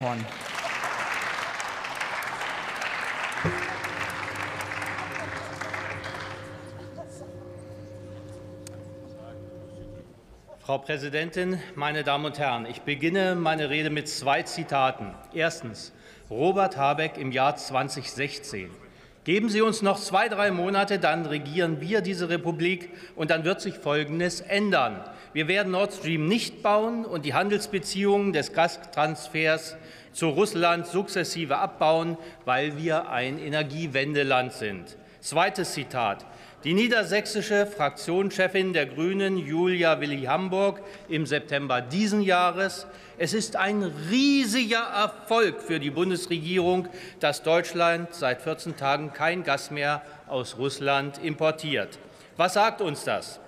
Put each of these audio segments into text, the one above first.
Horn. Frau Präsidentin, meine Damen und Herren! Ich beginne meine Rede mit zwei Zitaten. Erstens Robert Habeck im Jahr 2016. Geben Sie uns noch zwei, drei Monate, dann regieren wir diese Republik, und dann wird sich Folgendes ändern. Wir werden Nord Stream nicht bauen und die Handelsbeziehungen des Gastransfers zu Russland sukzessive abbauen, weil wir ein Energiewendeland sind. Zweites Zitat. Die niedersächsische Fraktionschefin der Grünen, Julia Willi Hamburg, im September diesen Jahres. Es ist ein riesiger Erfolg für die Bundesregierung, dass Deutschland seit 14 Tagen kein Gas mehr aus Russland importiert. Was sagt uns das?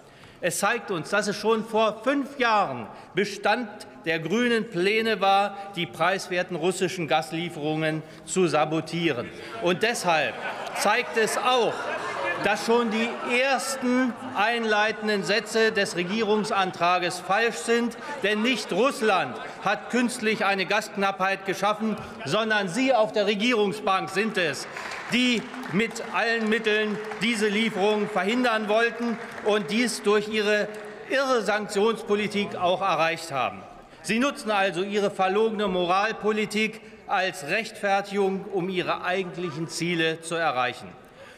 Es zeigt uns, dass es schon vor fünf Jahren Bestand der grünen Pläne war, die preiswerten russischen Gaslieferungen zu sabotieren. Und deshalb zeigt es auch, dass schon die ersten einleitenden Sätze des Regierungsantrages falsch sind. Denn nicht Russland hat künstlich eine Gasknappheit geschaffen, sondern Sie auf der Regierungsbank sind es, die mit allen Mitteln diese Lieferungen verhindern wollten und dies durch Ihre irre Sanktionspolitik auch erreicht haben. Sie nutzen also Ihre verlogene Moralpolitik als Rechtfertigung, um Ihre eigentlichen Ziele zu erreichen.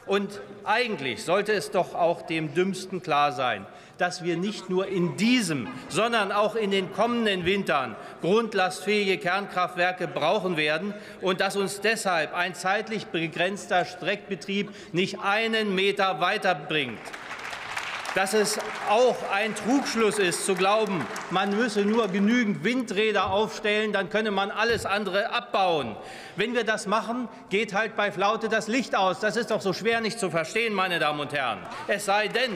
Und eigentlich sollte es doch auch dem Dümmsten klar sein, dass wir nicht nur in diesem, sondern auch in den kommenden Wintern grundlastfähige Kernkraftwerke brauchen werden und dass uns deshalb ein zeitlich begrenzter Streckbetrieb nicht einen Meter weiterbringt dass es auch ein Trugschluss ist, zu glauben, man müsse nur genügend Windräder aufstellen, dann könne man alles andere abbauen. Wenn wir das machen, geht halt bei Flaute das Licht aus. Das ist doch so schwer nicht zu verstehen, meine Damen und Herren. Es sei denn,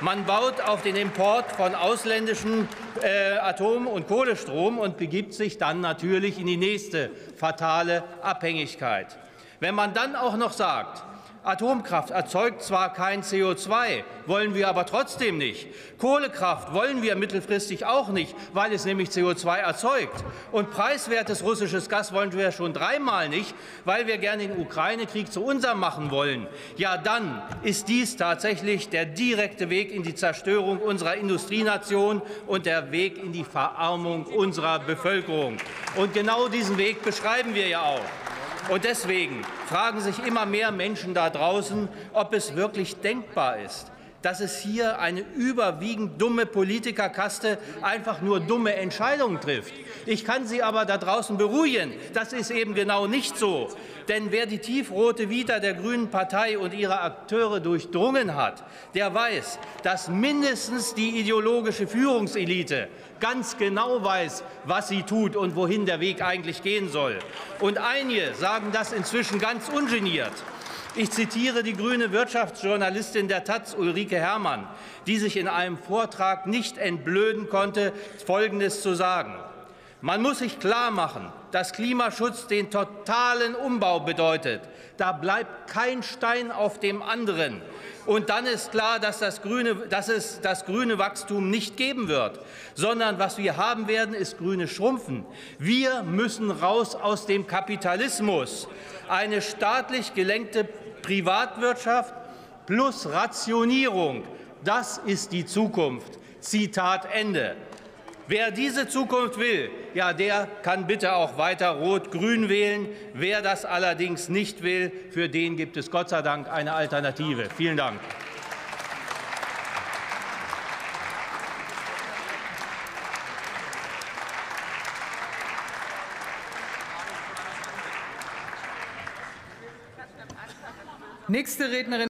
man baut auf den Import von ausländischen äh, Atom- und Kohlestrom und begibt sich dann natürlich in die nächste fatale Abhängigkeit. Wenn man dann auch noch sagt, Atomkraft erzeugt zwar kein CO2, wollen wir aber trotzdem nicht. Kohlekraft wollen wir mittelfristig auch nicht, weil es nämlich CO2 erzeugt. Und preiswertes russisches Gas wollen wir schon dreimal nicht, weil wir gerne den Ukraine-Krieg zu unserem machen wollen. Ja, dann ist dies tatsächlich der direkte Weg in die Zerstörung unserer Industrienation und der Weg in die Verarmung unserer Bevölkerung. Und genau diesen Weg beschreiben wir ja auch. Und deswegen fragen sich immer mehr Menschen da draußen, ob es wirklich denkbar ist, dass es hier eine überwiegend dumme Politikerkaste einfach nur dumme Entscheidungen trifft. Ich kann Sie aber da draußen beruhigen, das ist eben genau nicht so. Denn wer die tiefrote Vita der Grünen Partei und ihrer Akteure durchdrungen hat, der weiß, dass mindestens die ideologische Führungselite ganz genau weiß, was sie tut und wohin der Weg eigentlich gehen soll. Und einige sagen das inzwischen ganz ungeniert. Ich zitiere die grüne Wirtschaftsjournalistin der Taz, Ulrike Herrmann, die sich in einem Vortrag nicht entblöden konnte, Folgendes zu sagen. Man muss sich klarmachen, dass Klimaschutz den totalen Umbau bedeutet. Da bleibt kein Stein auf dem anderen. Und dann ist klar, dass, das grüne, dass es das grüne Wachstum nicht geben wird, sondern was wir haben werden, ist grüne Schrumpfen. Wir müssen raus aus dem Kapitalismus. Eine staatlich gelenkte Privatwirtschaft plus Rationierung, das ist die Zukunft. Zitat Ende. Wer diese Zukunft will, ja, der kann bitte auch weiter Rot-Grün wählen. Wer das allerdings nicht will, für den gibt es Gott sei Dank eine Alternative. Vielen Dank. Nächste Rednerin